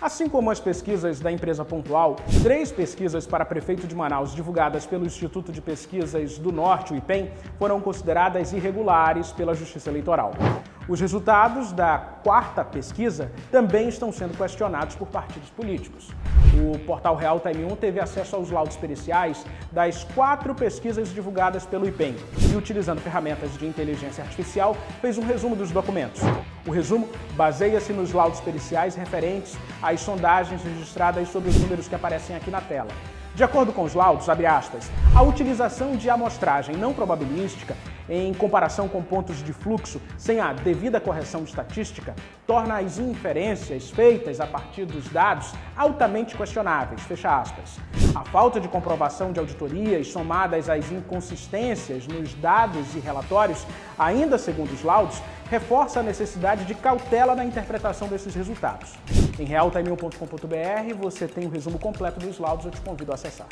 Assim como as pesquisas da empresa Pontual, três pesquisas para prefeito de Manaus divulgadas pelo Instituto de Pesquisas do Norte, o IPEM, foram consideradas irregulares pela Justiça Eleitoral. Os resultados da quarta pesquisa também estão sendo questionados por partidos políticos. O portal Real Time 1 teve acesso aos laudos periciais das quatro pesquisas divulgadas pelo IPEM e, utilizando ferramentas de inteligência artificial, fez um resumo dos documentos. O resumo baseia-se nos laudos periciais referentes às sondagens registradas sobre os números que aparecem aqui na tela. De acordo com os laudos, aspas, a utilização de amostragem não probabilística em comparação com pontos de fluxo sem a devida correção estatística, torna as inferências feitas a partir dos dados altamente questionáveis. A falta de comprovação de auditorias, somadas às inconsistências nos dados e relatórios, ainda segundo os laudos, reforça a necessidade de cautela na interpretação desses resultados. Em realtime1.com.br você tem o um resumo completo dos laudos, eu te convido a acessar.